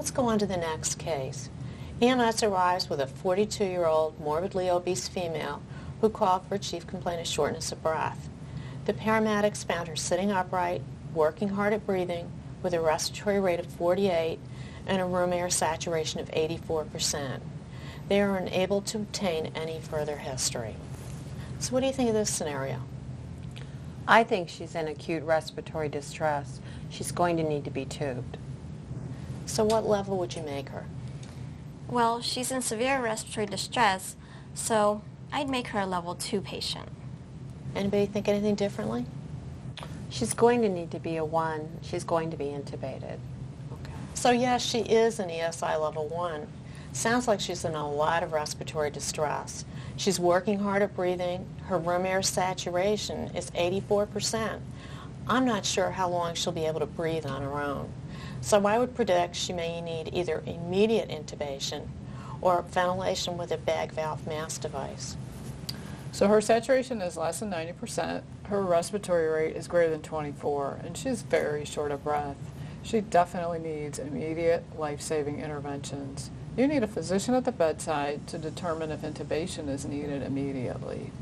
Let's go on to the next case. EMS arrives with a 42-year-old morbidly obese female who called for a chief complaint of shortness of breath. The paramedics found her sitting upright, working hard at breathing, with a respiratory rate of 48 and a room air saturation of 84%. They are unable to obtain any further history. So what do you think of this scenario? I think she's in acute respiratory distress. She's going to need to be tubed. So what level would you make her? Well, she's in severe respiratory distress, so I'd make her a level 2 patient. Anybody think anything differently? She's going to need to be a 1. She's going to be intubated. Okay. So yes, she is an ESI level 1. Sounds like she's in a lot of respiratory distress. She's working hard at breathing. Her room air saturation is 84%. I'm not sure how long she'll be able to breathe on her own. So I would predict she may need either immediate intubation or ventilation with a bag valve mask device. So her saturation is less than 90%, her respiratory rate is greater than 24, and she's very short of breath. She definitely needs immediate life-saving interventions. You need a physician at the bedside to determine if intubation is needed immediately.